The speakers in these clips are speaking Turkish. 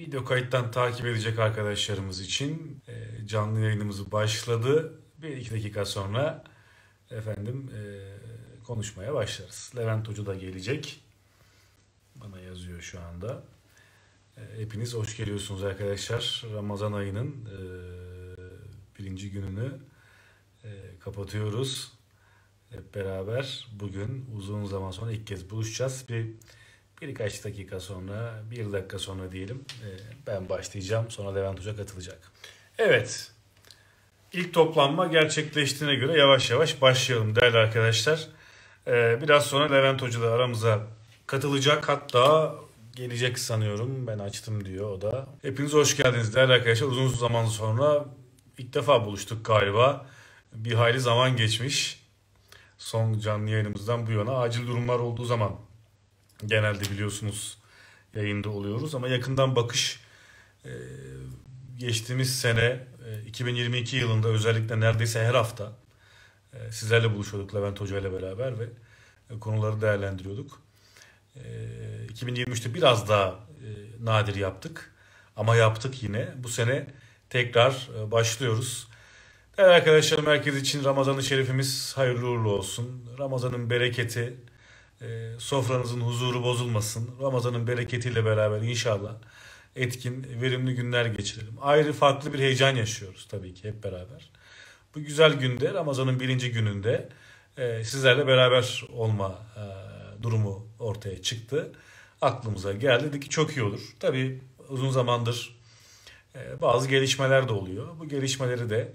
Video kayıttan takip edecek arkadaşlarımız için e, canlı yayınımız başladı. Bir iki dakika sonra efendim e, konuşmaya başlarız. Levent Hoca da gelecek. Bana yazıyor şu anda. E, hepiniz hoş geliyorsunuz arkadaşlar. Ramazan ayının e, birinci gününü e, kapatıyoruz. Hep beraber bugün uzun zaman sonra ilk kez buluşacağız. Bir birkaç dakika sonra, bir dakika sonra diyelim e, ben başlayacağım. Sonra Levent Hoca katılacak. Evet. İlk toplanma gerçekleştiğine göre yavaş yavaş başlayalım değerli arkadaşlar. E, biraz sonra Levent Hoca da aramıza katılacak. Hatta gelecek sanıyorum. Ben açtım diyor o da. Hepiniz hoş geldiniz değerli arkadaşlar. Uzun zaman sonra ilk defa buluştuk galiba. Bir hayli zaman geçmiş. Son canlı yayınımızdan bu yana acil durumlar olduğu zaman genelde biliyorsunuz yayında oluyoruz ama yakından bakış e, geçtiğimiz sene e, 2022 yılında özellikle neredeyse her hafta e, sizlerle buluşuyorduk Levent Hoca ile beraber ve e, konuları değerlendiriyorduk. E, 2023'te biraz daha e, nadir yaptık ama yaptık yine. Bu sene tekrar e, başlıyoruz. Değerli arkadaşlarım herkes için Ramazan-ı Şerifimiz hayırlı uğurlu olsun. Ramazan'ın bereketi, e, sofranızın huzuru bozulmasın. Ramazan'ın bereketiyle beraber inşallah etkin, verimli günler geçirelim. Ayrı farklı bir heyecan yaşıyoruz tabii ki hep beraber. Bu güzel günde, Ramazan'ın birinci gününde e, sizlerle beraber olma e, durumu ortaya çıktı. Aklımıza geldi. Dedi ki çok iyi olur. Tabii uzun zamandır bazı gelişmeler de oluyor. Bu gelişmeleri de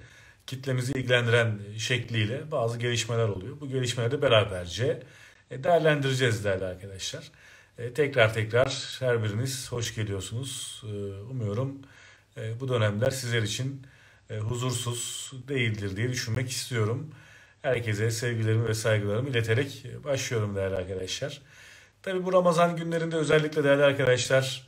kitlemizi ilgilendiren şekliyle bazı gelişmeler oluyor. Bu gelişmeleri beraberce e, değerlendireceğiz değerli arkadaşlar. E, tekrar tekrar her biriniz hoş geliyorsunuz. E, umuyorum bu dönemler sizler için huzursuz değildir diye düşünmek istiyorum. Herkese sevgilerimi ve saygılarımı ileterek başlıyorum değerli arkadaşlar. Tabi bu Ramazan günlerinde özellikle değerli arkadaşlar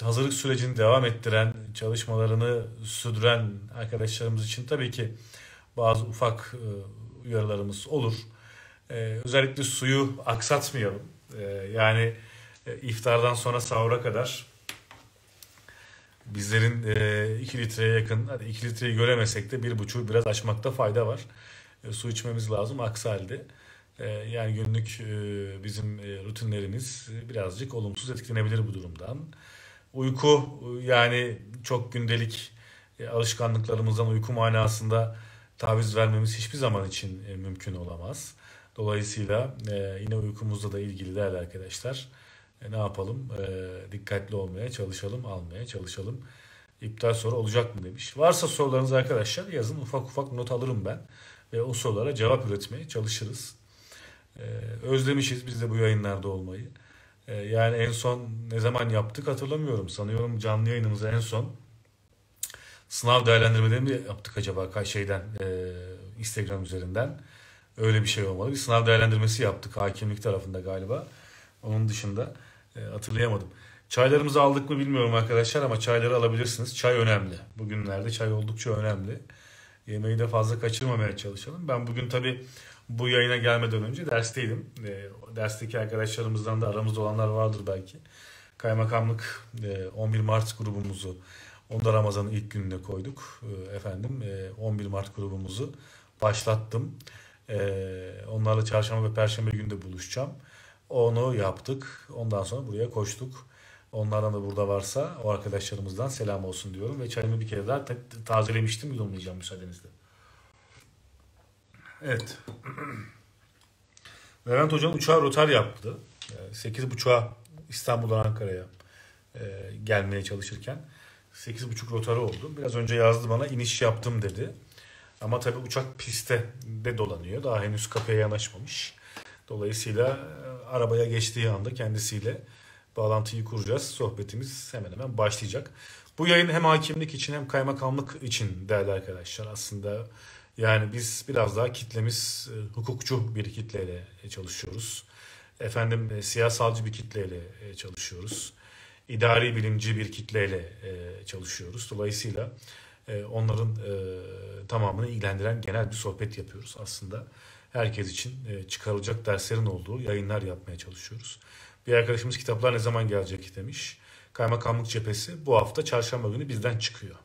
hazırlık sürecini devam ettiren, çalışmalarını sürdüren arkadaşlarımız için tabii ki bazı ufak uyarılarımız olur. Ee, özellikle suyu aksatmayalım. Ee, yani e, iftardan sonra sahura kadar bizlerin e, 2 litreye yakın, hadi 2 litreyi göremesek de 1,5'u biraz açmakta fayda var. E, su içmemiz lazım aksi halde. E, yani günlük e, bizim e, rutinlerimiz birazcık olumsuz etkilenebilir bu durumdan. Uyku yani çok gündelik e, alışkanlıklarımızdan uyku manasında taviz vermemiz hiçbir zaman için e, mümkün olamaz. Dolayısıyla e, yine uykumuzla da ilgili değerli arkadaşlar e, ne yapalım? E, dikkatli olmaya çalışalım, almaya çalışalım. İptal soru olacak mı demiş. Varsa sorularınız arkadaşlar yazın ufak ufak not alırım ben. Ve o sorulara cevap üretmeye çalışırız. E, özlemişiz biz de bu yayınlarda olmayı. E, yani en son ne zaman yaptık hatırlamıyorum. Sanıyorum canlı yayınımızı en son sınav değerlendirmelerini mi yaptık acaba şeyden e, Instagram üzerinden. Öyle bir şey olmalı. Bir sınav değerlendirmesi yaptık hakimlik tarafında galiba. Onun dışında e, hatırlayamadım. Çaylarımızı aldık mı bilmiyorum arkadaşlar ama çayları alabilirsiniz. Çay önemli. Bugünlerde çay oldukça önemli. Yemeği de fazla kaçırmamaya çalışalım. Ben bugün tabii bu yayına gelmeden önce dersteydim. E, dersteki arkadaşlarımızdan da aramızda olanlar vardır belki. Kaymakamlık e, 11 Mart grubumuzu onda Ramazan'ın ilk gününe koyduk. E, efendim e, 11 Mart grubumuzu başlattım. Ee, onlarla çarşamba ve perşembe günü de buluşacağım. Onu yaptık. Ondan sonra buraya koştuk. Onlardan da burada varsa o arkadaşlarımızdan selam olsun diyorum. Ve çayımı bir kere daha tazelemiştim. Yudumlayacağım müsaadenizle. Evet. Levent Hocam uçağı rotar yaptı. 8.30'a İstanbul'dan Ankara'ya e, gelmeye çalışırken 8.30 rotarı oldu. Biraz önce yazdı bana iniş yaptım dedi. Ama tabii uçak pistte de dolanıyor. Daha henüz kapıya yanaşmamış. Dolayısıyla e, arabaya geçtiği anda kendisiyle bağlantıyı kuracağız. Sohbetimiz hemen hemen başlayacak. Bu yayın hem hakimlik için hem kaymakamlık için değerli arkadaşlar aslında. Yani biz biraz daha kitlemiz e, hukukçu bir kitleyle çalışıyoruz. Efendim e, siyasalcı bir kitleyle çalışıyoruz. İdari bilimci bir kitleyle çalışıyoruz. Dolayısıyla e, onların e, tamamını ilgilendiren genel bir sohbet yapıyoruz aslında. Herkes için e, çıkarılacak derslerin olduğu yayınlar yapmaya çalışıyoruz. Bir arkadaşımız kitaplar ne zaman gelecek demiş. Kaymakamlık cephesi bu hafta çarşamba günü bizden çıkıyor.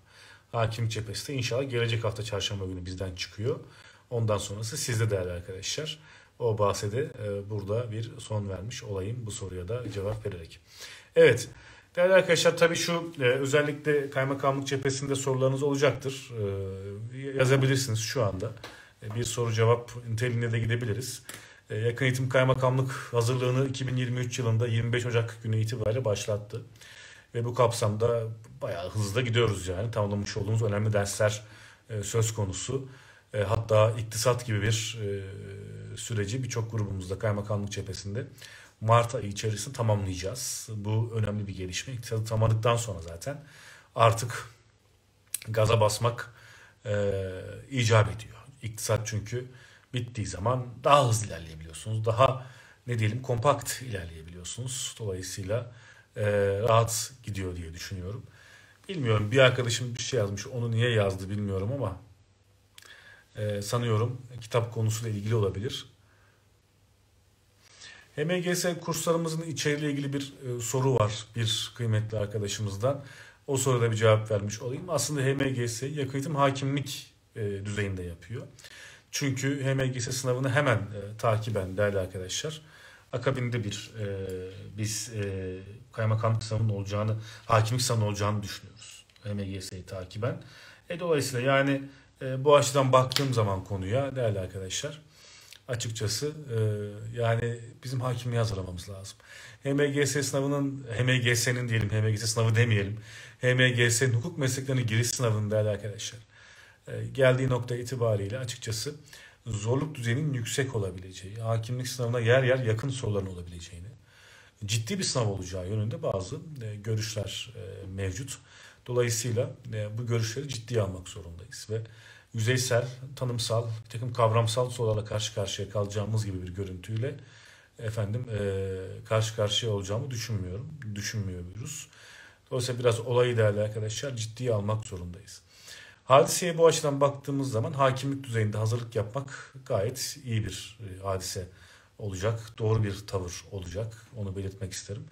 Hakim cephesi de inşallah gelecek hafta çarşamba günü bizden çıkıyor. Ondan sonrası sizde değerli arkadaşlar. O bahsede e, burada bir son vermiş olayım bu soruya da cevap vererek. Evet. Değerli arkadaşlar tabii şu e, özellikle kaymakamlık cephesinde sorularınız olacaktır. E, yazabilirsiniz şu anda. E, bir soru cevap niteliğine de gidebiliriz. Yakın eğitim kaymakamlık hazırlığını 2023 yılında 25 Ocak günü itibariyle başlattı. Ve bu kapsamda bayağı hızlı gidiyoruz yani. Tamamlamış olduğumuz önemli dersler söz konusu. Hatta iktisat gibi bir süreci birçok grubumuzda kaymakamlık cephesinde Mart ayı içerisinde tamamlayacağız. Bu önemli bir gelişme. İktisadı tamamladıktan sonra zaten artık gaza basmak e, icap ediyor. İktisat çünkü bittiği zaman daha hızlı ilerleyebiliyorsunuz. Daha ne diyelim kompakt ilerleyebiliyorsunuz. Dolayısıyla e, rahat gidiyor diye düşünüyorum. Bilmiyorum bir arkadaşım bir şey yazmış. Onu niye yazdı bilmiyorum ama e, sanıyorum kitap konusuyla ilgili olabilir. HMGS kurslarımızın içeriğiyle ilgili bir e, soru var bir kıymetli arkadaşımızdan. O soruda bir cevap vermiş olayım. Aslında HMGS yakın eğitim hakimlik e, düzeyinde yapıyor. Çünkü HMGS sınavını hemen e, takiben değerli arkadaşlar. Akabinde bir e, biz e, kaymakamlık sınavının olacağını, hakimlik sınavının olacağını düşünüyoruz. HMGS'yi takiben. E, dolayısıyla yani e, bu açıdan baktığım zaman konuya değerli arkadaşlar açıkçası e, yani bizim hakimliği hazırlamamız lazım. HMGS sınavının, HMGS'nin diyelim, HMGS sınavı demeyelim. HMGS'nin hukuk mesleklerine giriş sınavının değerli arkadaşlar. E, geldiği nokta itibariyle açıkçası zorluk düzeyinin yüksek olabileceği, hakimlik sınavına yer yer yakın soruların olabileceğini, ciddi bir sınav olacağı yönünde bazı e, görüşler mevcut. Dolayısıyla bu görüşleri ciddiye almak zorundayız ve yüzeysel, tanımsal, bir takım kavramsal sorularla karşı karşıya kalacağımız gibi bir görüntüyle efendim e, karşı karşıya olacağımı düşünmüyorum. Düşünmüyoruz. Dolayısıyla biraz olayı değerli arkadaşlar ciddiye almak zorundayız. Hadiseye bu açıdan baktığımız zaman hakimlik düzeyinde hazırlık yapmak gayet iyi bir e, hadise olacak. Doğru bir tavır olacak. Onu belirtmek isterim.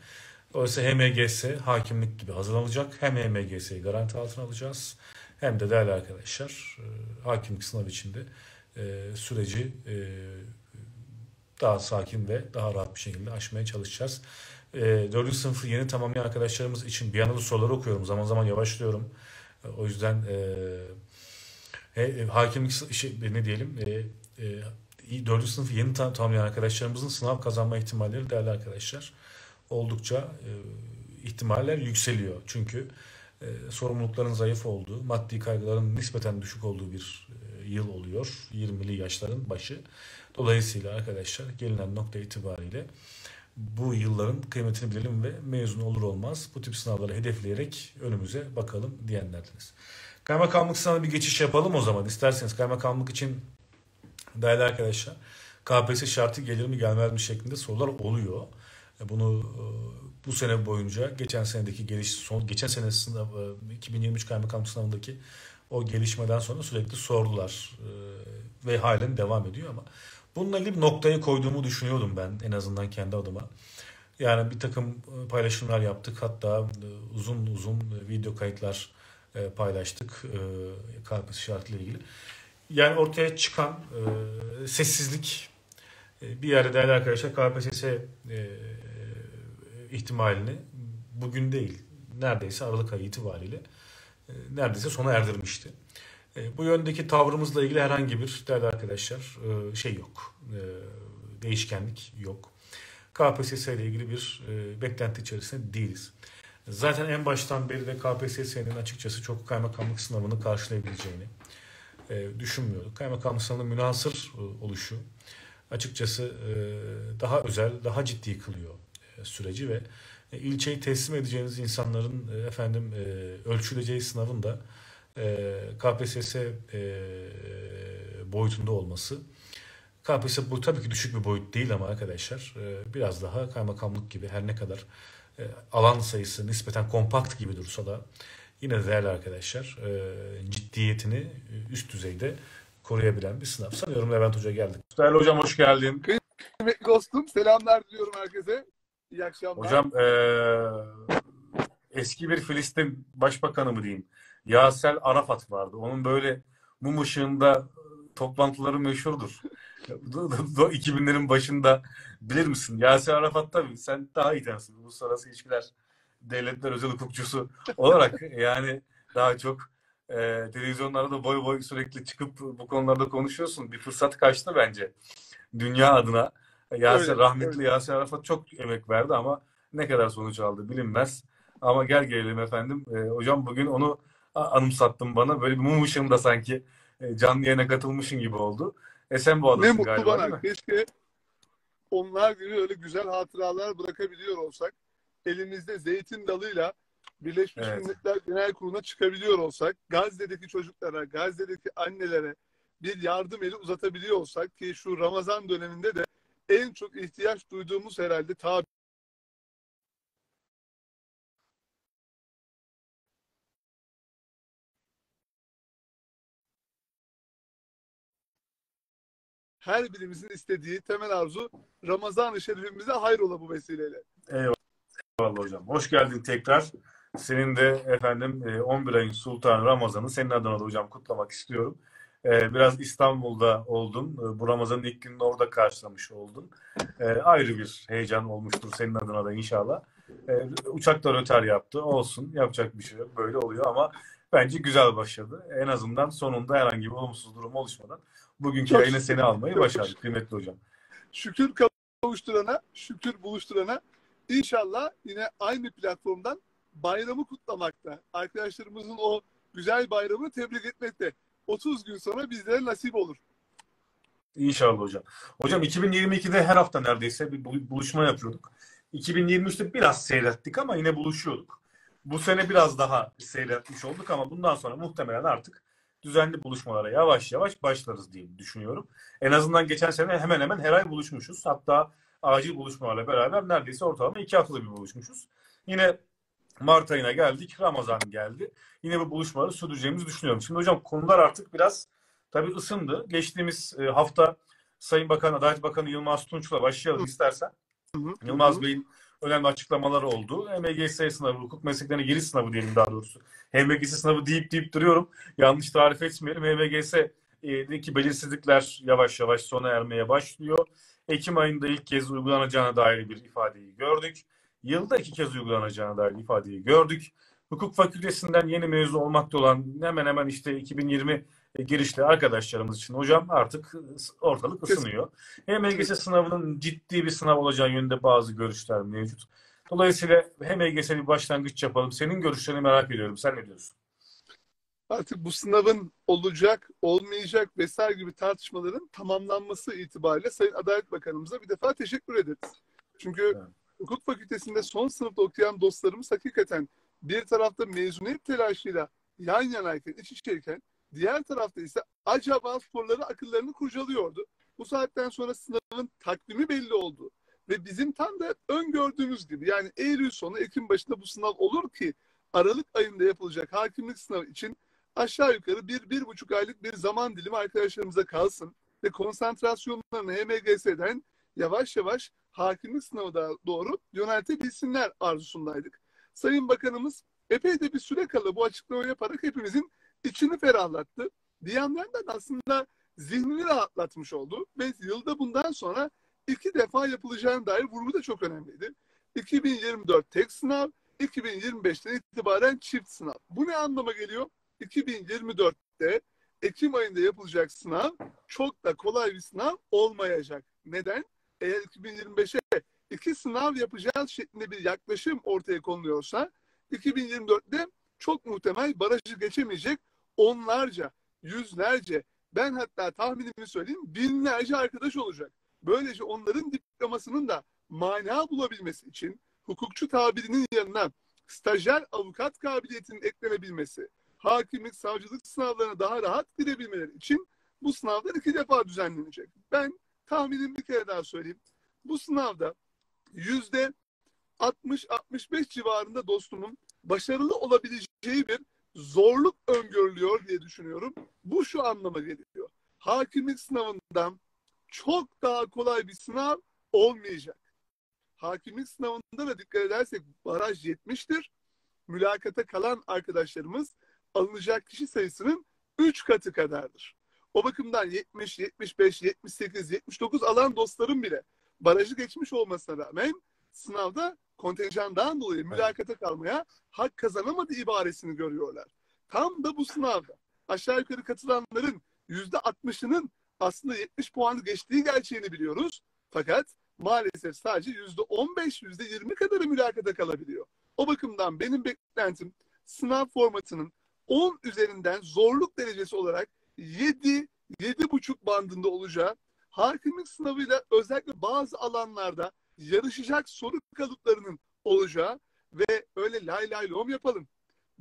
Dolayısıyla HMGS hakimlik gibi hazırlanacak. Hem HMGS'yi garanti altına alacağız. Hem de değerli arkadaşlar e, hakimlik sınavı içinde e, süreci daha sakin ve daha rahat bir şekilde aşmaya çalışacağız. Dördüncü sınıfı yeni tamamlayan arkadaşlarımız için bir yanılı soruları okuyorum. Zaman zaman yavaşlıyorum. O yüzden e, e, hakimlik şey, ne diyelim e, e, 4. sınıfı yeni tam, tamamlayan arkadaşlarımızın sınav kazanma ihtimalleri değerli arkadaşlar oldukça e, ihtimaller yükseliyor. Çünkü e, sorumlulukların zayıf olduğu, maddi kaygıların nispeten düşük olduğu bir e, yıl oluyor. 20'li yaşların başı. Dolayısıyla arkadaşlar gelinen nokta itibariyle bu yılların kıymetini bilelim ve mezun olur olmaz bu tip sınavları hedefleyerek önümüze bakalım diyenlerdiniz. Kaymakamlık sınavına bir geçiş yapalım o zaman. İsterseniz kaymakamlık için değerli arkadaşlar KPSS şartı gelir mi gelmez mi şeklinde sorular oluyor. E, bunu e, bu sene boyunca geçen senedeki geliş son geçen sene sınav 2023 e, kaymakamlık sınavındaki o gelişmeden sonra sürekli sordular ve halen devam ediyor ama Bununla ilgili bir noktayı koyduğumu düşünüyordum ben en azından kendi adıma. Yani bir takım e, paylaşımlar yaptık. Hatta e, uzun uzun video kayıtlar e, paylaştık KPSS şartıyla ilgili. Yani ortaya çıkan sessizlik bir yerde değerli arkadaşlar KPSS ihtimalini bugün değil neredeyse Aralık ayı itibariyle neredeyse sona erdirmişti. E, bu yöndeki tavrımızla ilgili herhangi bir değerli arkadaşlar e, şey yok. E, değişkenlik yok. KPSS ile ilgili bir beklenti içerisinde değiliz. Zaten en baştan beri de KPSS'nin açıkçası çok kaymakamlık sınavını karşılayabileceğini düşünmüyorduk. Kaymakamlık sınavının münasır oluşu açıkçası daha özel, daha ciddi kılıyor süreci ve ilçeyi teslim edeceğiniz insanların efendim ölçüleceği sınavın da e, KPSS e, boyutunda olması. KPSS bu tabii ki düşük bir boyut değil ama arkadaşlar e, biraz daha kaymakamlık gibi her ne kadar e, alan sayısı nispeten kompakt gibi dursa da yine de değerli arkadaşlar e, ciddiyetini üst düzeyde koruyabilen bir sınav. Sanıyorum Levent Hoca geldik. Değerli hocam hoş geldin. Kıymetli dostum selamlar diliyorum herkese. İyi akşamlar. Hocam e, eski bir Filistin başbakanı mı diyeyim Yasser Arafat vardı. Onun böyle mum ışığında toplantıları meşhurdur. 2000'lerin başında bilir misin? Yasir Arafat tabii sen daha iyi tanırsın. Uluslararası ilişkiler devletler özel hukukçusu olarak yani daha çok e, televizyonlarda boy boy sürekli çıkıp bu konularda konuşuyorsun. Bir fırsat kaçtı bence dünya adına. Yasir, öyle, rahmetli öyle. Yasir Arafat çok emek verdi ama ne kadar sonuç aldı bilinmez. Ama gel gelelim efendim. E, hocam bugün onu anımsattın bana. Böyle bir mum ışığında sanki e, canlı yayına katılmışın gibi oldu. Esenboğa'dasın ne mutlu galiba bana. Keşke onlar gibi öyle güzel hatıralar bırakabiliyor olsak. Elimizde zeytin dalıyla Birleşmiş evet. Milletler Genel Kurulu'na çıkabiliyor olsak, Gazze'deki çocuklara, Gazze'deki annelere bir yardım eli uzatabiliyor olsak ki şu Ramazan döneminde de en çok ihtiyaç duyduğumuz herhalde tabi her birimizin istediği temel arzu Ramazan-ı Şerifimize hayrola bu vesileyle. Eyvallah hocam. Hoş geldin tekrar. Senin de efendim 11 e, ayın Sultan Ramazan'ı senin adına da hocam kutlamak istiyorum. E, biraz İstanbul'da oldun. E, bu Ramazan'ın ilk gününü orada karşılamış oldun. Ayrı bir heyecan olmuştur senin adına da inşallah. Uçaklar öter yaptı. Olsun. Yapacak bir şey yok. Böyle oluyor ama bence güzel başladı. En azından sonunda herhangi bir olumsuz durum oluşmadan bugünkü Çok yayını seni almayı başardık kıymetli hocam. Şükür kavuşturana, şükür buluşturana İnşallah yine aynı platformdan bayramı kutlamakta. Arkadaşlarımızın o güzel bayramını tebrik etmekte. 30 gün sonra bizlere nasip olur. İnşallah hocam. Hocam 2022'de her hafta neredeyse bir buluşma yapıyorduk. 2023'te biraz seyrettik ama yine buluşuyorduk. Bu sene biraz daha seyretmiş olduk ama bundan sonra muhtemelen artık düzenli buluşmalara yavaş yavaş başlarız diye düşünüyorum. En azından geçen sene hemen hemen her ay buluşmuşuz. Hatta acil buluşmalarla beraber neredeyse ortalama iki haftada bir buluşmuşuz. Yine Mart ayına geldik. Ramazan geldi. Yine bu buluşmaları sürdüreceğimizi düşünüyorum. Şimdi hocam konular artık biraz tabii ısındı. Geçtiğimiz e, hafta Sayın Bakan, Adalet Bakanı Yılmaz Tunç'la başlayalım istersen. Hı hı. Yılmaz Bey'in önemli açıklamaları oldu. HMGS sınavı, hukuk mesleklerine giriş sınavı diyelim daha doğrusu. HMGS sınavı deyip deyip duruyorum. Yanlış tarif etmeyelim. HMGS'deki belirsizlikler yavaş yavaş sona ermeye başlıyor. Ekim ayında ilk kez uygulanacağına dair bir ifadeyi gördük. Yılda iki kez uygulanacağına dair ifadeyi gördük. Hukuk fakültesinden yeni mezun olmakta olan hemen hemen işte 2020 girişli arkadaşlarımız için hocam artık ortalık ısınıyor. Hem LGS sınavının ciddi bir sınav olacağı yönünde bazı görüşler mevcut. Dolayısıyla hem LGS'e bir başlangıç yapalım. Senin görüşlerini merak ediyorum. Sen ne diyorsun? artık bu sınavın olacak, olmayacak vesaire gibi tartışmaların tamamlanması itibariyle Sayın Adalet Bakanımıza bir defa teşekkür ederiz. Çünkü evet. Hukuk fakültesinde son sınıfta okuyan dostlarımız hakikaten bir tarafta mezuniyet telaşıyla yan yanayken, iç içeyken diğer tarafta ise acaba soruları akıllarını kurcalıyordu. Bu saatten sonra sınavın takvimi belli oldu. Ve bizim tam da öngördüğümüz gibi yani Eylül sonu, Ekim başında bu sınav olur ki Aralık ayında yapılacak hakimlik sınavı için aşağı yukarı bir, bir buçuk aylık bir zaman dilimi arkadaşlarımıza kalsın ve konsantrasyonlarını HMGS'den yavaş yavaş hakimlik sınavına doğru yöneltebilsinler arzusundaydık. Sayın Bakanımız epey de bir süre kala bu açıklamayı yaparak hepimizin içini ferahlattı. Da aslında zihnini rahatlatmış oldu ve yılda bundan sonra iki defa yapılacağına dair vurgu da çok önemliydi. 2024 tek sınav, 2025'ten itibaren çift sınav. Bu ne anlama geliyor? 2024'te Ekim ayında yapılacak sınav çok da kolay bir sınav olmayacak. Neden? Eğer 2025'e iki sınav yapacağız şeklinde bir yaklaşım ortaya konuluyorsa 2024'te çok muhtemel barajı geçemeyecek onlarca, yüzlerce, ben hatta tahminimi söyleyeyim binlerce arkadaş olacak. Böylece onların diplomasının da mana bulabilmesi için hukukçu tabirinin yanına stajyer avukat kabiliyetinin eklenebilmesi, hakimlik, savcılık sınavlarına daha rahat girebilmeleri için bu sınavlar iki defa düzenlenecek. Ben tahminim bir kere daha söyleyeyim. Bu sınavda yüzde 60-65 civarında dostumun başarılı olabileceği bir zorluk öngörülüyor diye düşünüyorum. Bu şu anlama geliyor. Hakimlik sınavından çok daha kolay bir sınav olmayacak. Hakimlik sınavında da dikkat edersek baraj 70'tir. mülakata kalan arkadaşlarımız alınacak kişi sayısının 3 katı kadardır. O bakımdan 70, 75, 78, 79 alan dostlarım bile barajı geçmiş olmasına rağmen sınavda kontenjandan dolayı mülakata kalmaya hak kazanamadı ibaresini görüyorlar. Tam da bu sınavda aşağı yukarı katılanların yüzde 60'ının aslında 70 puanı geçtiği gerçeğini biliyoruz. Fakat maalesef sadece yüzde 15, yüzde 20 kadarı mülakata kalabiliyor. O bakımdan benim beklentim sınav formatının 10 üzerinden zorluk derecesi olarak 7, 7,5 bandında olacağı, hakimlik sınavıyla özellikle bazı alanlarda yarışacak soru kalıplarının olacağı ve öyle lay lay lom yapalım.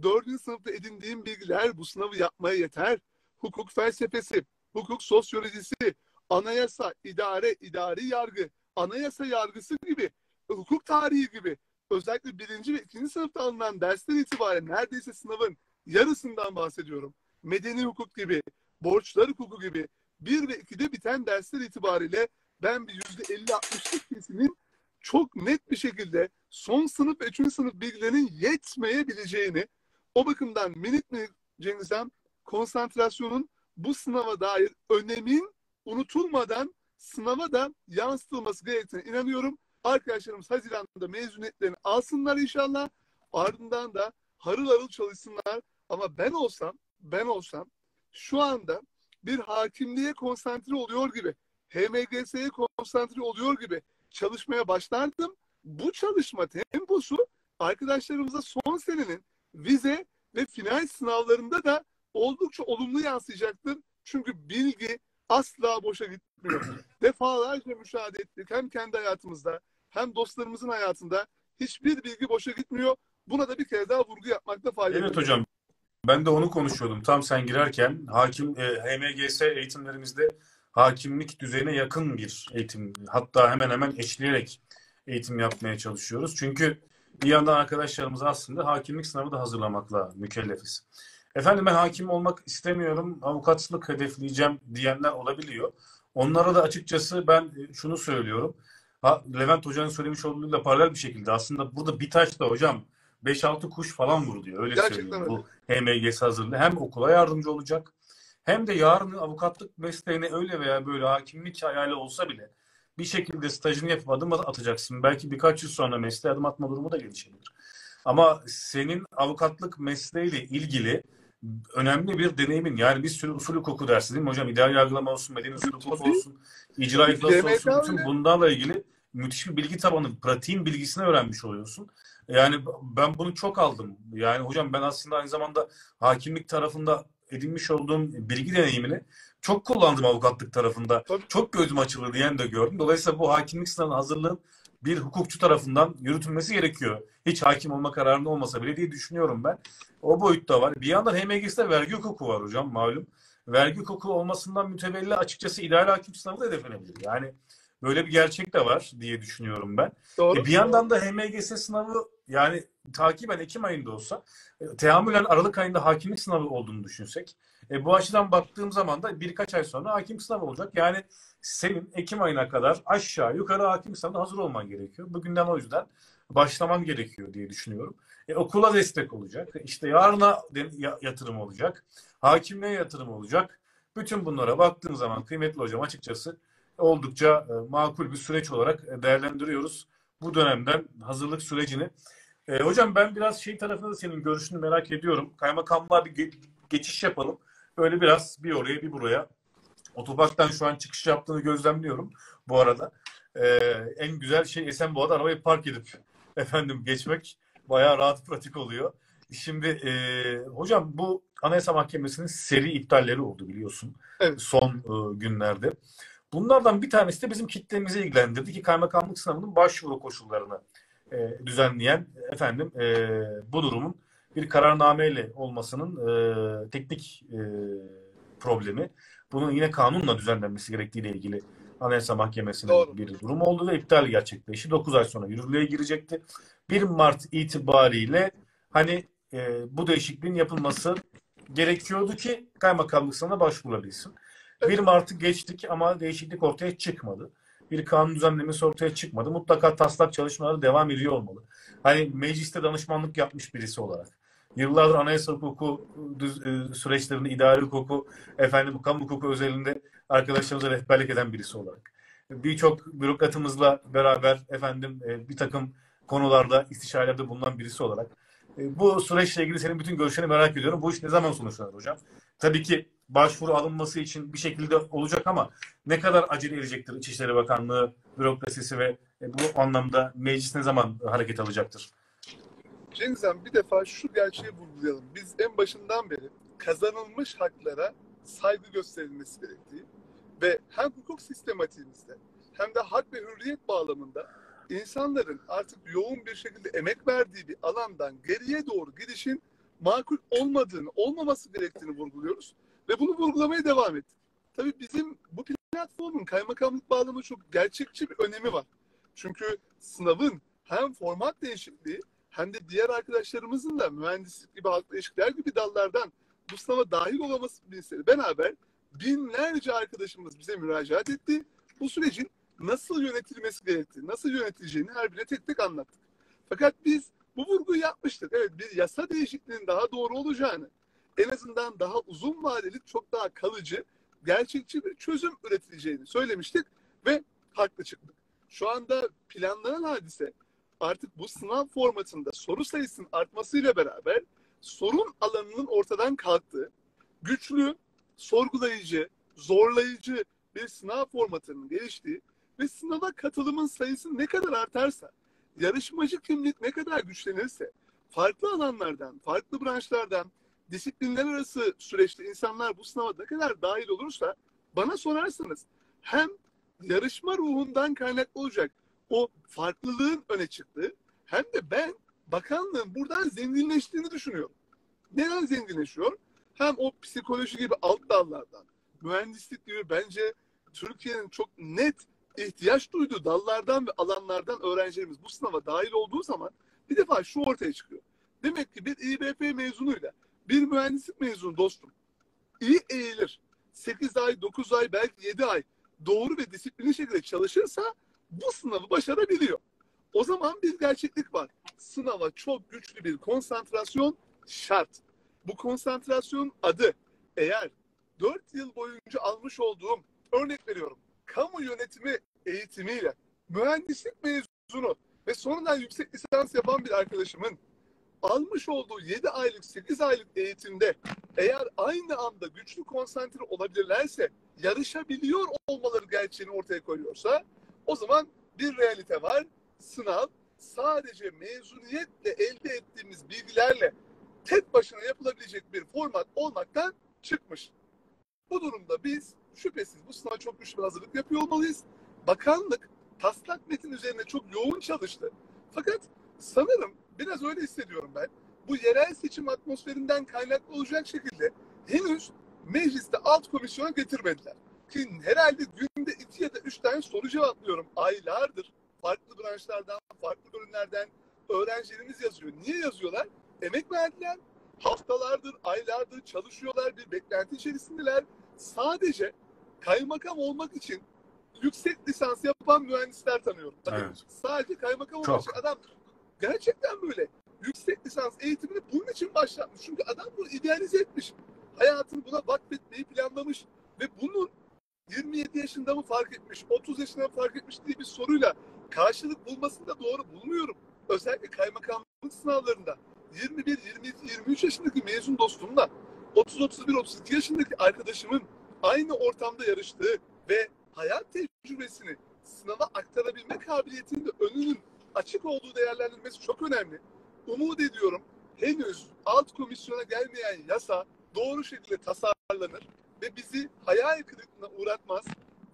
Dördüncü sınıfta edindiğim bilgiler bu sınavı yapmaya yeter. Hukuk felsefesi, hukuk sosyolojisi, anayasa, idare, idari yargı, anayasa yargısı gibi, hukuk tarihi gibi özellikle birinci ve ikinci sınıfta alınan dersler itibaren neredeyse sınavın yarısından bahsediyorum. Medeni hukuk gibi, borçlar hukuku gibi bir ve ikide biten dersler itibariyle ben bir yüzde elli altmışlık kesinin çok net bir şekilde son sınıf ve üçüncü sınıf bilgilerinin yetmeyebileceğini o bakımdan minik minik Cengizem konsantrasyonun bu sınava dair önemin unutulmadan sınava da yansıtılması gerektiğine inanıyorum. Arkadaşlarımız Haziran'da mezuniyetlerini alsınlar inşallah. Ardından da harıl harıl çalışsınlar. Ama ben olsam, ben olsam şu anda bir hakimliğe konsantre oluyor gibi, HMGS'ye konsantre oluyor gibi çalışmaya başlardım. Bu çalışma temposu arkadaşlarımıza son senenin vize ve final sınavlarında da oldukça olumlu yansıyacaktır. Çünkü bilgi asla boşa gitmiyor. Defalarca müşahede ettik hem kendi hayatımızda hem dostlarımızın hayatında hiçbir bilgi boşa gitmiyor. Buna da bir kere daha vurgu yapmakta fayda Evet hocam. Ben de onu konuşuyordum. Tam sen girerken hakim e, HMGS eğitimlerimizde hakimlik düzeyine yakın bir eğitim. Hatta hemen hemen eşleyerek eğitim yapmaya çalışıyoruz. Çünkü bir yandan arkadaşlarımız aslında hakimlik sınavı da hazırlamakla mükellefiz. Efendim ben hakim olmak istemiyorum, avukatlık hedefleyeceğim diyenler olabiliyor. Onlara da açıkçası ben şunu söylüyorum. Ha, Levent Hoca'nın söylemiş olduğuyla paralel bir şekilde aslında burada bir taşla hocam 5-6 kuş falan vuruluyor. Öyle Gerçekten söyleyeyim. Öyle. Bu HMGS hazırlığı hem okula yardımcı olacak hem de yarın avukatlık mesleğine öyle veya böyle hakimlik hayali olsa bile bir şekilde stajını yapıp adım atacaksın. Belki birkaç yıl sonra mesleğe adım atma durumu da gelişebilir. Ama senin avukatlık mesleğiyle ilgili önemli bir deneyimin yani bir sürü usul hukuku dersi değil mi hocam? İdeal yargılama olsun, medeni usul hukuku olsun, icra iflası olsun. Bütün bunlarla ilgili müthiş bir bilgi tabanı, pratiğin bilgisini öğrenmiş oluyorsun. Yani ben bunu çok aldım. Yani hocam ben aslında aynı zamanda hakimlik tarafında edinmiş olduğum bilgi deneyimini çok kullandım avukatlık tarafında. Tabii. Çok gözüm açılır diyen de gördüm. Dolayısıyla bu hakimlik sınavının hazırlığın bir hukukçu tarafından yürütülmesi gerekiyor. Hiç hakim olma kararında olmasa bile diye düşünüyorum ben. O boyutta var. Bir yandan HMGS'de vergi hukuku var hocam malum. Vergi hukuku olmasından mütevelli açıkçası ideal hakim sınavı da hedeflenebilir. Yani böyle bir gerçek de var diye düşünüyorum ben. Doğru. E bir yandan da HMGS sınavı yani takiben Ekim ayında olsa e, teamülen Aralık ayında hakimlik sınavı olduğunu düşünsek e, bu açıdan baktığım zaman da birkaç ay sonra hakim sınavı olacak. Yani senin Ekim ayına kadar aşağı yukarı hakim sınavına hazır olman gerekiyor. Bugünden o yüzden başlaman gerekiyor diye düşünüyorum. E, okula destek olacak. İşte yarına yatırım olacak. Hakimliğe yatırım olacak. Bütün bunlara baktığım zaman kıymetli hocam açıkçası oldukça e, makul bir süreç olarak e, değerlendiriyoruz. Bu dönemden hazırlık sürecini. E, hocam ben biraz şey tarafında da senin görüşünü merak ediyorum. Kaymakamlığa bir ge- geçiş yapalım. Böyle biraz bir oraya bir buraya. Otoparktan şu an çıkış yaptığını gözlemliyorum bu arada. E, en güzel şey Esenboğa'da arabayı park edip efendim geçmek bayağı rahat pratik oluyor. Şimdi e, hocam bu Anayasa Mahkemesi'nin seri iptalleri oldu biliyorsun. Evet. Son e, günlerde. Bunlardan bir tanesi de bizim kitlemizi ilgilendirdi ki kaymakamlık sınavının başvuru koşullarını e, düzenleyen efendim e, bu durumun bir kararnameyle olmasının e, teknik e, problemi. Bunun yine kanunla düzenlenmesi gerektiğiyle ilgili Anayasa Mahkemesi'nin Doğru. bir durum oldu ve iptal gerçekleşti. 9 ay sonra yürürlüğe girecekti. 1 Mart itibariyle hani e, bu değişikliğin yapılması gerekiyordu ki kaymakamlık sana başvurulabilsin. 1 Mart'ı geçtik ama değişiklik ortaya çıkmadı. bir kanun düzenlemesi ortaya çıkmadı. Mutlaka taslak çalışmaları devam ediyor olmalı. Hani mecliste danışmanlık yapmış birisi olarak. Yıllardır anayasa hukuku düz, e, süreçlerinde idari hukuku, efendim kamu hukuku özelinde arkadaşlarımıza rehberlik eden birisi olarak. Birçok bürokratımızla beraber efendim e, bir takım konularda istişarelerde bulunan birisi olarak e, bu süreçle ilgili senin bütün görüşlerini merak ediyorum. Bu iş ne zaman sonuçlanır hocam? Tabii ki başvuru alınması için bir şekilde olacak ama ne kadar acele edecektir İçişleri Bakanlığı bürokrasisi ve e, bu anlamda meclis ne zaman hareket alacaktır? Cengizhan bir defa şu gerçeği vurgulayalım. Biz en başından beri kazanılmış haklara saygı gösterilmesi gerektiği ve hem hukuk sistematiğimizde hem de hak ve hürriyet bağlamında insanların artık yoğun bir şekilde emek verdiği bir alandan geriye doğru gidişin makul olmadığını, olmaması gerektiğini vurguluyoruz ve bunu vurgulamaya devam ettik. Tabii bizim bu platformun kaymakamlık bağlamı çok gerçekçi bir önemi var. Çünkü sınavın hem format değişikliği hem de diğer arkadaşlarımızın da mühendislik gibi halkla ilişkiler gibi dallardan bu sınava dahil olaması bilgisayarı beraber binlerce arkadaşımız bize müracaat etti. Bu sürecin nasıl yönetilmesi gerektiğini, nasıl yönetileceğini her birine tek tek anlattık. Fakat biz bu vurguyu yapmıştık. Evet bir yasa değişikliğinin daha doğru olacağını, en azından daha uzun vadeli, çok daha kalıcı, gerçekçi bir çözüm üretileceğini söylemiştik ve haklı çıktık. Şu anda planlanan hadise artık bu sınav formatında soru sayısının artmasıyla beraber sorun alanının ortadan kalktığı, güçlü, sorgulayıcı, zorlayıcı bir sınav formatının geliştiği ve sınava katılımın sayısı ne kadar artarsa, yarışmacı kimlik ne kadar güçlenirse, farklı alanlardan, farklı branşlardan, disiplinler arası süreçte insanlar bu sınava ne kadar dahil olursa, bana sorarsanız hem yarışma ruhundan kaynaklı olacak o farklılığın öne çıktığı hem de ben bakanlığın buradan zenginleştiğini düşünüyorum. Neden zenginleşiyor? Hem o psikoloji gibi alt dallardan, mühendislik gibi bence Türkiye'nin çok net ihtiyaç duyduğu dallardan ve alanlardan öğrencilerimiz bu sınava dahil olduğu zaman bir defa şu ortaya çıkıyor. Demek ki bir İBF mezunuyla bir mühendislik mezunu dostum iyi eğilir. 8 ay, 9 ay, belki 7 ay doğru ve disiplinli şekilde çalışırsa bu sınavı başarabiliyor. O zaman bir gerçeklik var. Sınava çok güçlü bir konsantrasyon şart. Bu konsantrasyon adı eğer 4 yıl boyunca almış olduğum örnek veriyorum kamu yönetimi eğitimiyle mühendislik mezunu ve sonradan yüksek lisans yapan bir arkadaşımın almış olduğu 7 aylık 8 aylık eğitimde eğer aynı anda güçlü konsantre olabilirlerse yarışabiliyor olmaları gerçeğini ortaya koyuyorsa o zaman bir realite var. Sınav sadece mezuniyetle elde ettiğimiz bilgilerle tek başına yapılabilecek bir format olmaktan çıkmış. Bu durumda biz şüphesiz bu sınava çok güçlü bir hazırlık yapıyor olmalıyız. Bakanlık taslak metin üzerine çok yoğun çalıştı. Fakat sanırım biraz öyle hissediyorum ben. Bu yerel seçim atmosferinden kaynaklı olacak şekilde henüz mecliste alt komisyona getirmediler. Ki herhalde günde iki ya da üç tane soru cevaplıyorum aylardır. Farklı branşlardan, farklı bölümlerden öğrencilerimiz yazıyor. Niye yazıyorlar? Emek verdiler. Haftalardır, aylardır çalışıyorlar. Bir beklenti içerisindeler. Sadece kaymakam olmak için yüksek lisans yapan mühendisler tanıyorum. Evet. Sadece kaymakam olmak için adam gerçekten böyle yüksek lisans eğitimini bunun için başlatmış. Çünkü adam bunu idealize etmiş. Hayatını buna vakfetmeyi planlamış. Ve bunun 27 yaşında mı fark etmiş, 30 yaşında mı fark etmiş diye bir soruyla karşılık bulmasını da doğru bulmuyorum. Özellikle kaymakamlık sınavlarında 21, 22, 23 yaşındaki mezun dostumla 30, 31, 32 yaşındaki arkadaşımın aynı ortamda yarıştığı ve hayat tecrübesini sınava aktarabilme kabiliyetinin önünün açık olduğu değerlendirilmesi çok önemli. Umut ediyorum henüz alt komisyona gelmeyen yasa doğru şekilde tasarlanır ve bizi hayal kırıklığına uğratmaz.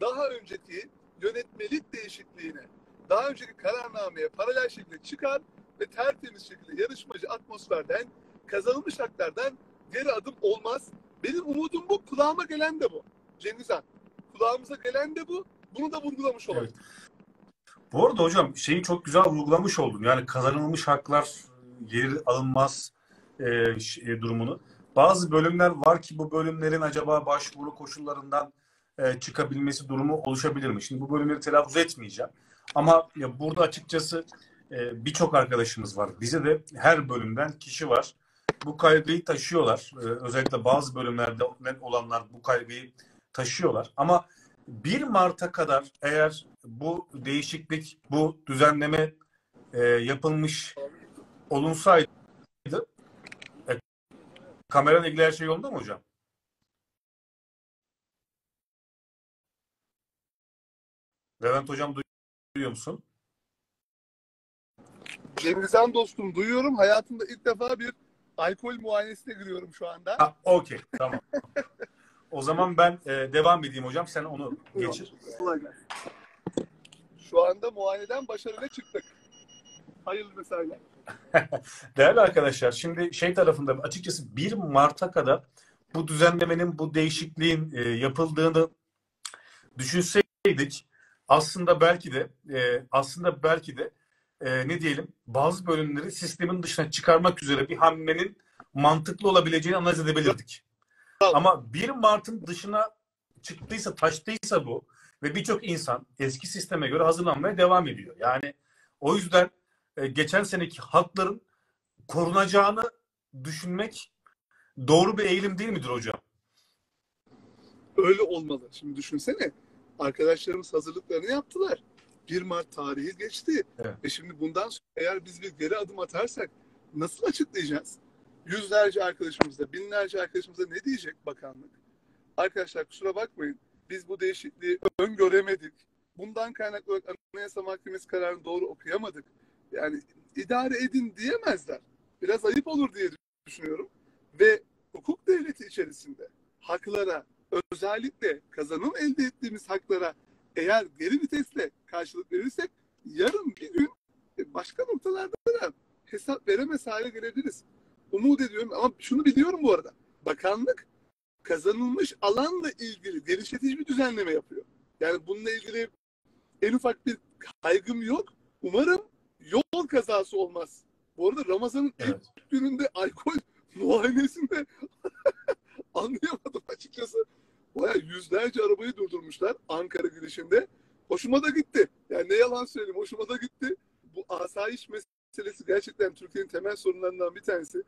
Daha önceki yönetmelik değişikliğine, daha önceki kararnameye paralel şekilde çıkar ve tertemiz şekilde yarışmacı atmosferden, kazanılmış haklardan geri adım olmaz. Benim umudum bu, kulağıma gelen de bu. Cengiz Han, kulağımıza gelen de bu. Bunu da vurgulamış olalım. Evet. Bu arada hocam şeyi çok güzel vurgulamış oldun. Yani kazanılmış haklar geri alınmaz e, e, durumunu. Bazı bölümler var ki bu bölümlerin acaba başvuru koşullarından e, çıkabilmesi durumu oluşabilir mi? Şimdi bu bölümleri telaffuz etmeyeceğim. Ama ya burada açıkçası e, birçok arkadaşımız var. Bize de her bölümden kişi var. Bu kaygıyı taşıyorlar. E, özellikle bazı bölümlerde olanlar bu kaygıyı taşıyorlar. Ama 1 Mart'a kadar eğer bu değişiklik, bu düzenleme e, yapılmış olunsaydı e, kamerayla ilgili her şey yolunda mı hocam? Levent hocam duyuyor musun? Cengizhan dostum duyuyorum. Hayatımda ilk defa bir alkol muayenesine giriyorum şu anda. Ha, okey tamam. o zaman ben e, devam edeyim hocam. Sen onu geçir. Şu anda muayeneden başarıyla çıktık. Hayırlı mesailer. Değerli arkadaşlar şimdi şey tarafında açıkçası 1 Mart'a kadar bu düzenlemenin, bu değişikliğin e, yapıldığını düşünseydik aslında belki de e, aslında belki de e, ne diyelim bazı bölümleri sistemin dışına çıkarmak üzere bir hamlenin mantıklı olabileceğini analiz edebilirdik. Ama 1 Mart'ın dışına çıktıysa, taştıysa bu ve birçok insan eski sisteme göre hazırlanmaya devam ediyor. Yani o yüzden e, geçen seneki hakların korunacağını düşünmek doğru bir eğilim değil midir hocam? Öyle olmalı. Şimdi düşünsene arkadaşlarımız hazırlıklarını yaptılar. 1 Mart tarihi geçti. Evet. E şimdi bundan sonra eğer biz bir geri adım atarsak nasıl açıklayacağız? Yüzlerce arkadaşımıza, binlerce arkadaşımıza ne diyecek bakanlık? Arkadaşlar kusura bakmayın. Biz bu değişikliği öngöremedik. Bundan kaynaklı olarak Anayasa Mahkemesi kararını doğru okuyamadık. Yani idare edin diyemezler. Biraz ayıp olur diye düşünüyorum. Ve hukuk devleti içerisinde haklara, özellikle kazanım elde ettiğimiz haklara eğer geri vitesle karşılık verirsek yarın bir gün başka noktalarda da hesap veremez hale gelebiliriz. Umut ediyorum ama şunu biliyorum bu arada. Bakanlık kazanılmış alanla ilgili genişletici bir düzenleme yapıyor. Yani bununla ilgili en ufak bir kaygım yok. Umarım yol kazası olmaz. Bu arada Ramazan'ın evet. ilk gününde alkol muayenesinde anlayamadım açıkçası. Baya yüzlerce arabayı durdurmuşlar Ankara girişinde. Hoşuma da gitti. Yani ne yalan söyleyeyim hoşuma da gitti. Bu asayiş meselesi gerçekten Türkiye'nin temel sorunlarından bir tanesi.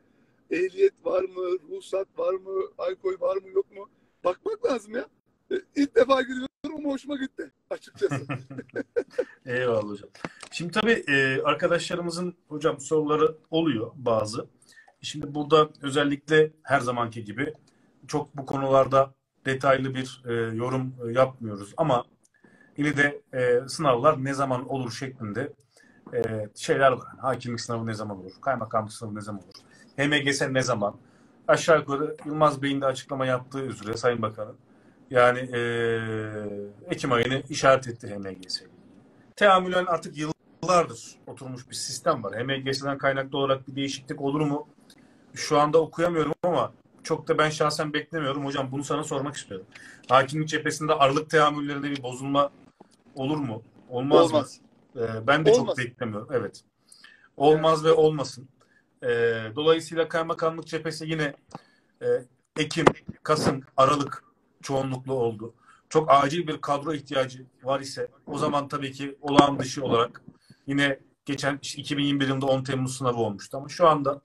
Ehliyet var mı, ruhsat var mı, alkol var mı yok mu? Bakmak lazım ya. E, ilk defa giriyorum ama hoşuma gitti açıkçası. Eyvallah hocam. Şimdi tabii e, arkadaşlarımızın hocam soruları oluyor bazı. Şimdi burada özellikle her zamanki gibi çok bu konularda detaylı bir e, yorum e, yapmıyoruz ama yine de e, sınavlar ne zaman olur şeklinde e, şeyler var. Hakimlik sınavı ne zaman olur? Kaymakamlık sınavı ne zaman olur? HMGS ne zaman? Aşağı yukarı Yılmaz Bey'in de açıklama yaptığı üzere Sayın Bakanım yani e, Ekim ayını işaret etti HMGS. Teamülen artık yıllardır oturmuş bir sistem var. HMGS'den kaynaklı olarak bir değişiklik olur mu? Şu anda okuyamıyorum ama çok da ben şahsen beklemiyorum. Hocam bunu sana sormak istiyorum. Hakimlik cephesinde aralık teamüllerinde bir bozulma olur mu? Olmaz, Olmaz. mı? Ee, ben de Olmaz. çok beklemiyorum. Evet. Olmaz evet. ve olmasın. Ee, dolayısıyla kaymakamlık cephesi yine e, Ekim, Kasım, Aralık çoğunluklu oldu. Çok acil bir kadro ihtiyacı var ise o zaman tabii ki olağan dışı olarak yine geçen işte 2021 yılında 10 Temmuz sınavı olmuştu ama şu anda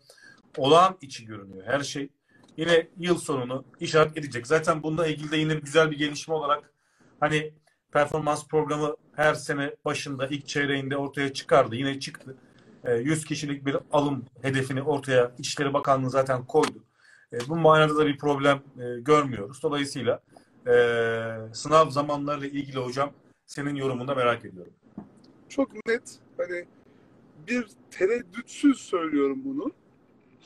olağan içi görünüyor her şey yine yıl sonunu işaret edecek. Zaten bununla ilgili de yine güzel bir gelişme olarak hani performans programı her sene başında ilk çeyreğinde ortaya çıkardı. Yine çıktı. 100 ee, kişilik bir alım hedefini ortaya İçişleri Bakanlığı zaten koydu. Ee, bu manada da bir problem e, görmüyoruz. Dolayısıyla e, sınav zamanlarıyla ilgili hocam senin yorumunu da merak ediyorum. Çok net. Hani bir tereddütsüz söylüyorum bunu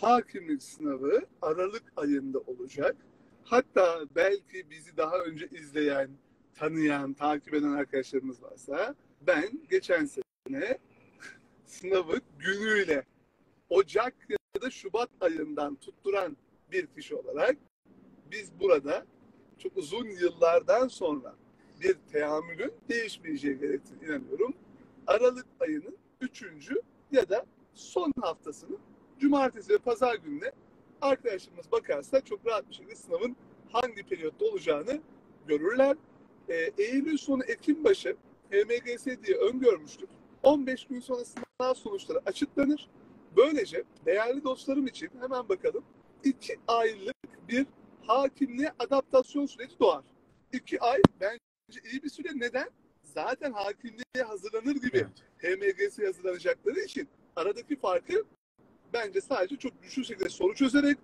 hakimlik sınavı Aralık ayında olacak. Hatta belki bizi daha önce izleyen, tanıyan, takip eden arkadaşlarımız varsa ben geçen sene sınavı günüyle Ocak ya da Şubat ayından tutturan bir kişi olarak biz burada çok uzun yıllardan sonra bir teamülün değişmeyeceği gerektiğine inanıyorum. Aralık ayının üçüncü ya da son haftasının cumartesi ve pazar gününe arkadaşlarımız bakarsa çok rahat bir şekilde sınavın hangi periyotta olacağını görürler. e, Eylül sonu Ekim başı HMGS diye öngörmüştük. 15 gün sonra sınav sonuçları açıklanır. Böylece değerli dostlarım için hemen bakalım. 2 aylık bir hakimliğe adaptasyon süreci doğar. 2 ay bence iyi bir süre. Neden? Zaten hakimliğe hazırlanır gibi. HMGS'ye hazırlanacakları için aradaki farkı bence sadece çok güçlü şekilde soru çözerek,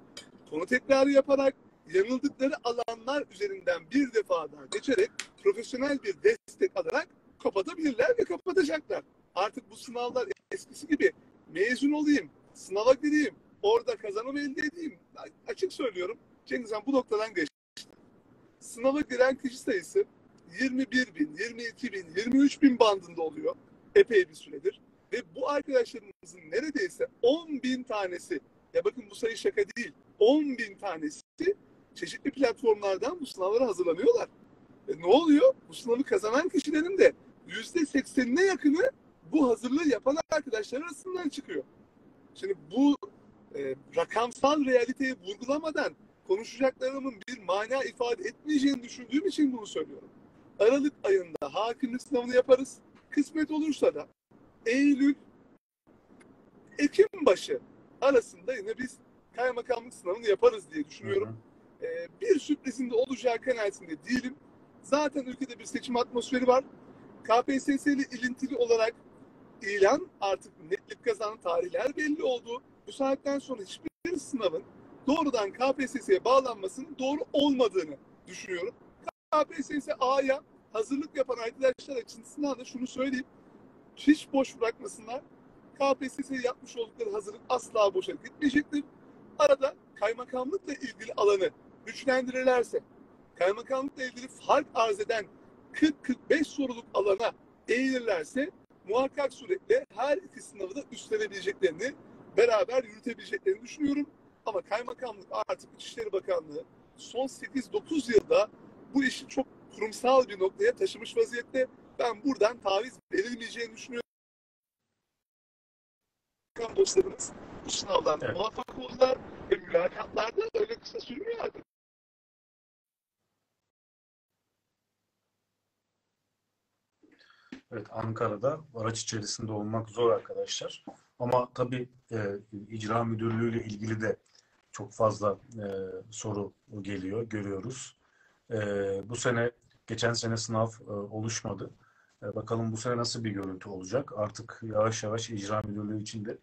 konu tekrarı yaparak, yanıldıkları alanlar üzerinden bir defa daha geçerek profesyonel bir destek alarak kapatabilirler ve kapatacaklar. Artık bu sınavlar eskisi gibi mezun olayım, sınava gireyim, orada kazanım elde edeyim. Açık söylüyorum Cengiz Han bu noktadan geçti. Sınava giren kişi sayısı 21 bin, 22 bin, 23 bin bandında oluyor. Epey bir süredir. Ve bu arkadaşlarımızın neredeyse 10 bin tanesi, ya bakın bu sayı şaka değil, 10 bin tanesi çeşitli platformlardan bu sınavlara hazırlanıyorlar. E ne oluyor? Bu sınavı kazanan kişilerin de yüzde seksenine yakını bu hazırlığı yapan arkadaşlar arasından çıkıyor. Şimdi bu e, rakamsal realiteyi vurgulamadan konuşacaklarımın bir mana ifade etmeyeceğini düşündüğüm için bunu söylüyorum. Aralık ayında hakimlik sınavını yaparız. Kısmet olursa da Eylül, Ekim başı arasında yine biz kaymakamlık sınavını yaparız diye düşünüyorum. Hı hı. Ee, bir sürprizin de olacağı kanaatinde değilim. Zaten ülkede bir seçim atmosferi var. KPSS ile ilintili olarak ilan artık netlik kazanan tarihler belli oldu. Bu saatten sonra hiçbir sınavın doğrudan KPSS'ye bağlanmasının doğru olmadığını düşünüyorum. KPSS A'ya hazırlık yapan arkadaşlar açısından da şunu söyleyeyim. Hiç boş bırakmasınlar. KPSS'ye yapmış oldukları hazırlık asla boşa gitmeyecektir. Arada kaymakamlıkla ilgili alanı güçlendirirlerse, kaymakamlıkla ilgili fark arz eden 40-45 soruluk alana eğilirlerse muhakkak suretle her iki sınavı da üstlenebileceklerini, beraber yürütebileceklerini düşünüyorum. Ama kaymakamlık artık İçişleri Bakanlığı son 8-9 yılda bu işi çok kurumsal bir noktaya taşımış vaziyette. Ben buradan taviz verilmeyeceğini düşünüyorum. Dostlarımız bu sınavdan evet. muvaffak oldular ve mülakatlarda öyle kısa sürmüyor artık. Evet Ankara'da araç içerisinde olmak zor arkadaşlar. Ama tabii e, icra müdürlüğü ile ilgili de çok fazla e, soru geliyor, görüyoruz. E, bu sene, geçen sene sınav e, oluşmadı. E, bakalım bu sene nasıl bir görüntü olacak? Artık yavaş yavaş icra müdürlüğü içinde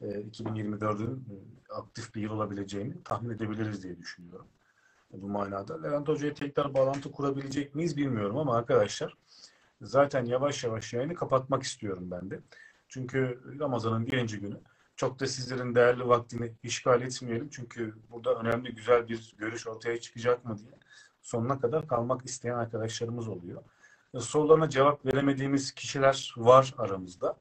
e, 2024'ün e, aktif bir yıl olabileceğini tahmin edebiliriz diye düşünüyorum. E, bu manada. Levent Hoca'ya tekrar bağlantı kurabilecek miyiz bilmiyorum ama arkadaşlar zaten yavaş yavaş yayını kapatmak istiyorum ben de. Çünkü Ramazan'ın birinci günü. Çok da sizlerin değerli vaktini işgal etmeyelim. Çünkü burada önemli güzel bir görüş ortaya çıkacak mı diye sonuna kadar kalmak isteyen arkadaşlarımız oluyor. E, sorularına cevap veremediğimiz kişiler var aramızda.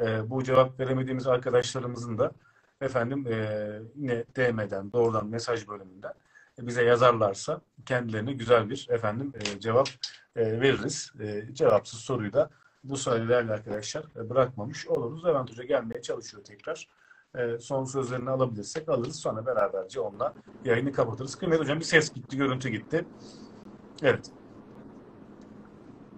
E, bu cevap veremediğimiz arkadaşlarımızın da efendim e, yine DM'den doğrudan mesaj bölümünden bize yazarlarsa kendilerine güzel bir efendim e, cevap e, veririz. E, cevapsız soruyu da bu değerli arkadaşlar e, bırakmamış oluruz. Levent Hoca gelmeye çalışıyor tekrar. E, son sözlerini alabilirsek alırız. Sonra beraberce onunla yayını kapatırız. Kıymet Hocam bir ses gitti, görüntü gitti. Evet.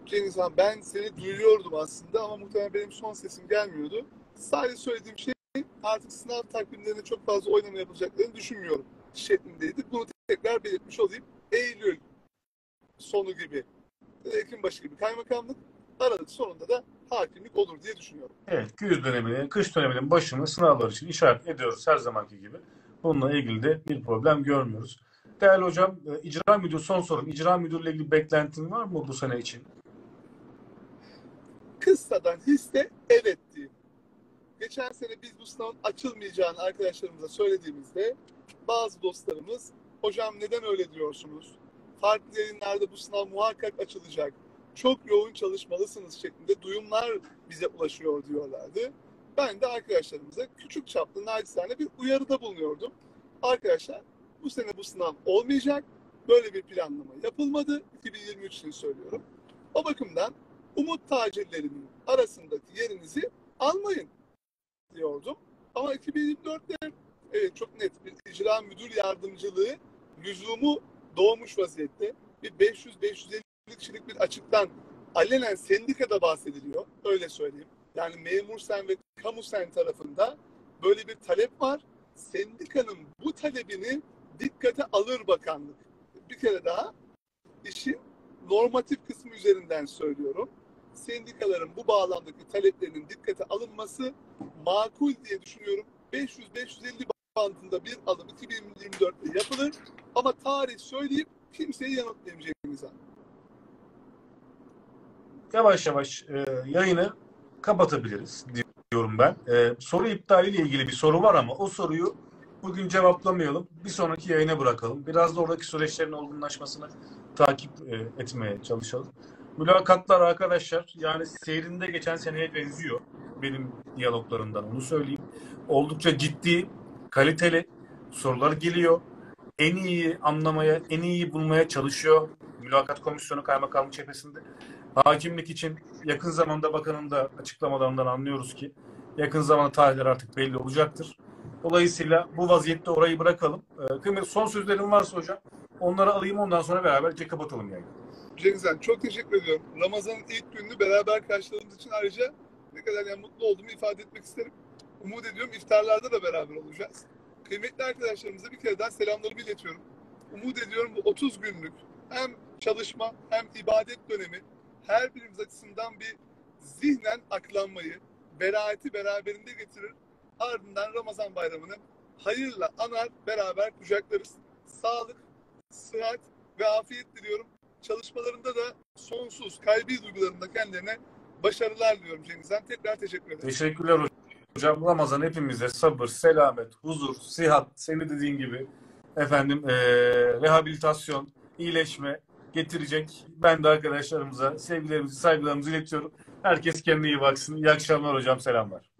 Cengiz Han ben seni duyuyordum aslında ama muhtemelen benim son sesim gelmiyordu. Sadece söylediğim şey artık sınav takvimlerinde çok fazla oynama yapılacaklarını düşünmüyorum şeklindeydi. Bunu tekrar belirtmiş olayım. Eylül sonu gibi, Ekim başı gibi kaymakamlık, Aralık sonunda da hakimlik olur diye düşünüyorum. Evet, güz döneminin, kış döneminin başını sınavlar için işaret ediyoruz her zamanki gibi. Bununla ilgili de bir problem görmüyoruz. Değerli hocam, e, icra müdür son sorum. İcra müdürle ilgili beklentin var mı bu sene için? Kıssadan hisse evet diyeyim. Geçen sene biz bu sınavın açılmayacağını arkadaşlarımıza söylediğimizde bazı dostlarımız hocam neden öyle diyorsunuz? Farklı yayınlarda bu sınav muhakkak açılacak çok yoğun çalışmalısınız şeklinde duyumlar bize ulaşıyor diyorlardı. Ben de arkadaşlarımıza küçük çaplı naçizane bir uyarıda bulunuyordum. Arkadaşlar bu sene bu sınav olmayacak. Böyle bir planlama yapılmadı. 2023 için söylüyorum. O bakımdan umut tacirlerinin arasındaki yerinizi almayın diyordum. Ama 2024'te evet, çok net bir icra müdür yardımcılığı lüzumu doğmuş vaziyette. Bir 500-550 eşitlikçilik bir açıktan alenen sendikada bahsediliyor. Öyle söyleyeyim. Yani memur sen ve kamu sen tarafında böyle bir talep var. Sendikanın bu talebini dikkate alır bakanlık. Bir kere daha işin normatif kısmı üzerinden söylüyorum. Sendikaların bu bağlamdaki taleplerinin dikkate alınması makul diye düşünüyorum. 500-550 bandında bir alım 2024'te yapılır. Ama tarih söyleyip kimseyi yanıltmayacağımız an. Yavaş yavaş e, yayını kapatabiliriz diyorum ben. E, soru iptaliyle ilgili bir soru var ama o soruyu bugün cevaplamayalım. Bir sonraki yayına bırakalım. Biraz da oradaki süreçlerin olgunlaşmasını takip e, etmeye çalışalım. Mülakatlar arkadaşlar yani seyrinde geçen seneye benziyor. Benim diyaloglarımdan onu söyleyeyim. Oldukça ciddi, kaliteli sorular geliyor. En iyi anlamaya, en iyi bulmaya çalışıyor. Mülakat Komisyonu Kaymakamlık cephesinde. Hakimlik için yakın zamanda bakanın da açıklamalarından anlıyoruz ki yakın zamanda tarihler artık belli olacaktır. Dolayısıyla bu vaziyette orayı bırakalım. Ee, kıymetli son sözlerim varsa hocam onları alayım ondan sonra beraberce kapatalım yani. Cengizhan çok teşekkür ediyorum. Ramazan'ın ilk gününü beraber karşıladığımız için ayrıca ne kadar yani mutlu olduğumu ifade etmek isterim. Umut ediyorum iftarlarda da beraber olacağız. Kıymetli arkadaşlarımıza bir kere daha selamlarımı iletiyorum. Umut ediyorum bu 30 günlük hem çalışma hem ibadet dönemi her birimiz açısından bir zihnen aklanmayı, beraati beraberinde getirir. Ardından Ramazan bayramını hayırla anar, beraber kucaklarız. Sağlık, sıhhat ve afiyet diliyorum. Çalışmalarında da sonsuz kalbi duygularında kendilerine başarılar diliyorum Cengizhan. Tekrar teşekkür ederim. Teşekkürler hocam. Ramazan hepimize sabır, selamet, huzur, sihat, senin dediğin gibi efendim e, rehabilitasyon, iyileşme getirecek. Ben de arkadaşlarımıza sevgilerimizi, saygılarımızı iletiyorum. Herkes kendine iyi baksın. İyi akşamlar hocam. Selamlar.